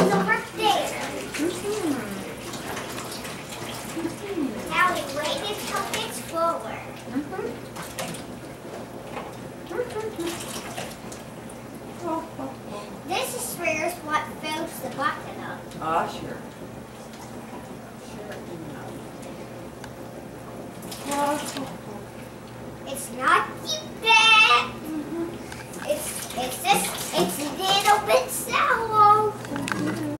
goes over there. Mm -hmm. Now we wait until it's This is what fills the bucket up. Oh, sure. Sure. It's not you, Dad. It's, it's this